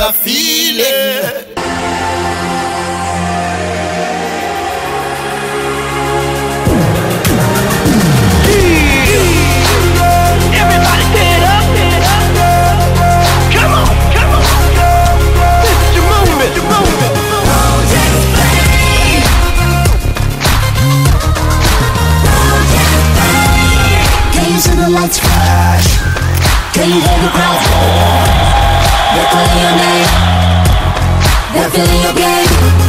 a feeling. Everybody stand up. Come on, come on. This is your moment, your moment. Can you see the lights flash? Can you hear the crowd roar? They're calling your name. They're feeling your game.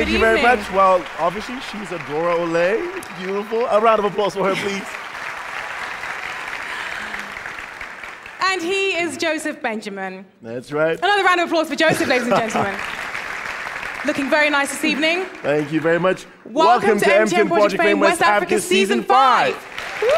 Thank Good you very much. Well, obviously, she's Adora Oleh. Beautiful. A round of applause for her, please. And he is Joseph Benjamin. That's right. Another round of applause for Joseph, ladies and gentlemen. Looking very nice this evening. Thank you very much. Welcome, to MTN Project Fame West Africa Season 5. Woo!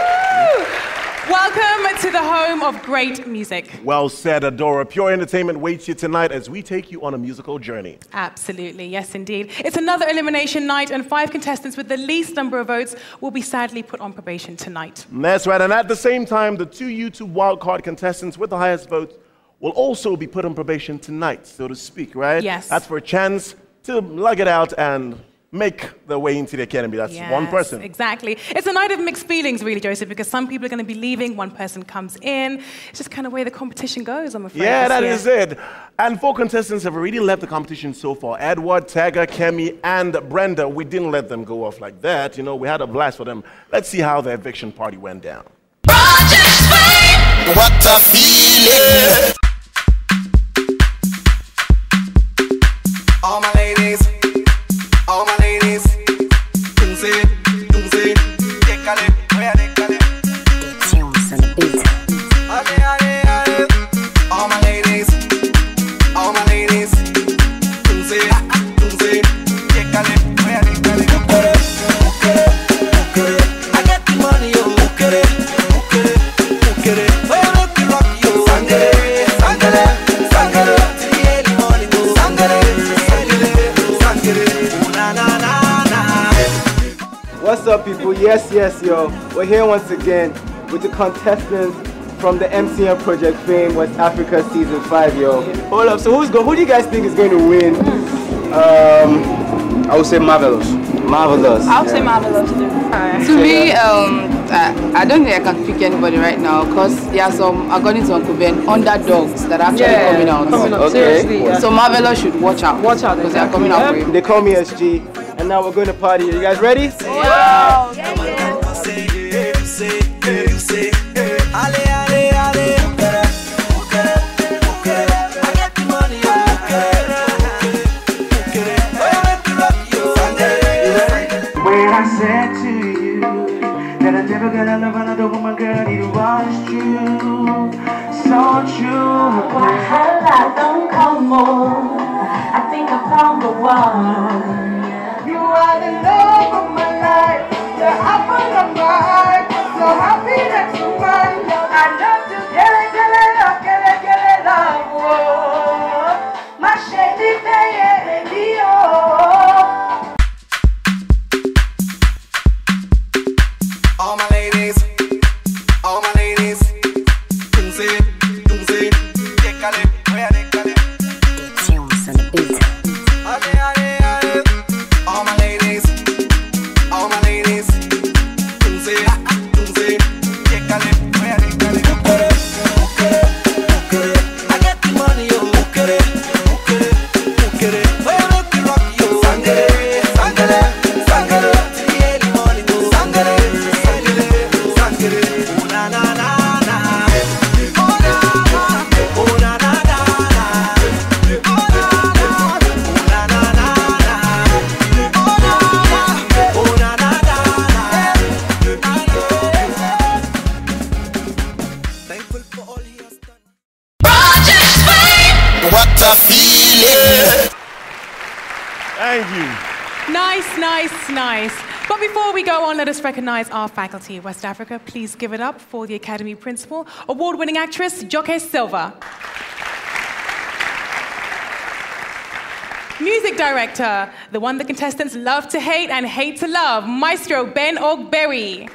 Welcome to the home of great music. Well said, Adora. Pure entertainment waits you tonight as we take you on a musical journey. Absolutely, yes, indeed. It's another elimination night, and five contestants with the least number of votes will be sadly put on probation tonight. That's right. And at the same time, the two YouTube wildcard contestants with the highest votes will also be put on probation tonight, so to speak, right? Yes. That's for a chance to lug it out and make their way into the academy. That's one person. Exactly. It's a night of mixed feelings, really, Joseph, because some people are going to be leaving, one person comes in. It's just kind of where the competition goes, I'm afraid. Yeah, this that year. is it. And four contestants have already left the competition so far. Edward, Tagger, Kemi, and Brenda. We didn't let them go off like that. You know, we had a blast for them. Let's see how the eviction party went down. What a feeling. Up, people? Yes, yes, yo. We're here once again with the contestants from the MTN Project Fame West Africa Season 5, yo. Hold up, so who's go? Who do you guys think is going to win? Um, I would say Marvelous. Marvelous. I'll say marvelous too. To me, um, I, I don't think I can pick anybody right now because there are some, according to Uncle Ben, underdogs that are actually Yeah, coming out. coming out, Okay. seriously, yeah. So Marvelous should watch out. Watch out, because they are exactly. coming out Yep. for you. They call me SG, and now we're going to party. Are You guys ready? Yeah. Yeah, yeah. You say, say, eh, say, eh. Ale, ale, ale. feeling. Thank you. Nice, nice, nice. But before we go on, let us recognize our faculty of West Africa. Please give it up for the Academy Principal, award winning actress Joke Silva. Music director, the one the contestants love to hate and hate to love, Maestro Ben Ogbeiwi.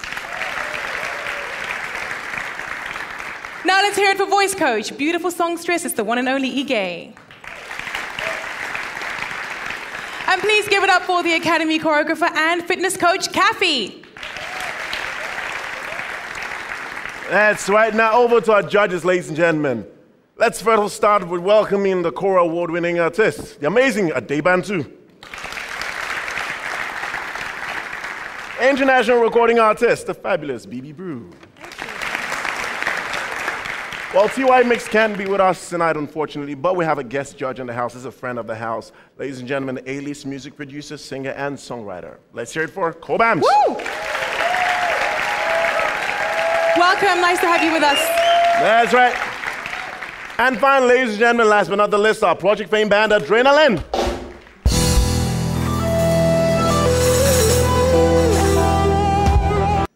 Now let's hear it for voice coach, beautiful songstress, it's the one and only Ige. And please give it up for the Academy choreographer and fitness coach, Kathy. That's right. Now over to our judges, ladies and gentlemen. Let's first start with welcoming the Kora Award winning artist, the amazing Ade Bantu. International recording artist, the fabulous Bibie Brew. Well, TY Mix can't be with us tonight, unfortunately, but we have a guest judge in the house. He's a friend of the house. Ladies and gentlemen, A-list music producer, singer, and songwriter. Let's hear it for Cobhams. Woo! Welcome, nice to have you with us. That's right. And finally, ladies and gentlemen, last but not the least, our Project Fame band, Adrenaline.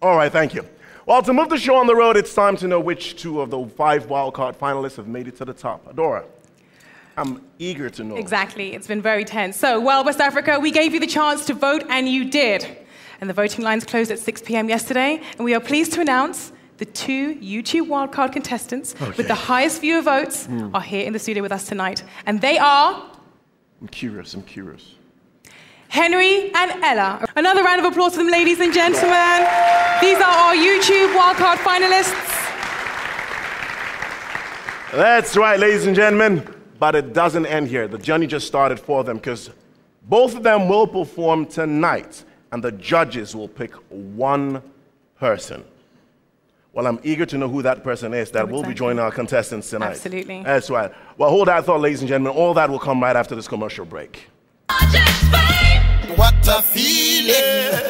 All right, thank you. Well, to move the show on the road, it's time to know which two of the five wildcard finalists have made it to the top. Adora, I'm eager to know. Exactly, it's been very tense. So, well, West Africa, we gave you the chance to vote, and you did. And the voting lines closed at 6 p.m. yesterday, and we are pleased to announce the two YouTube wildcard contestants with the highest viewer votes hmm. are here in the studio with us tonight. And they are I'm curious, I'm curious. Henry and Ella. Another round of applause for them, ladies and gentlemen. These are our YouTube wildcard finalists. That's right, ladies and gentlemen. But it doesn't end here. The journey just started for them because both of them will perform tonight, and the judges will pick one person. Well, I'm eager to know who that person is that will be joining our contestants tonight. Absolutely. That's right. Well, hold that thought, ladies and gentlemen. All that will come right after this commercial break. What a feeling.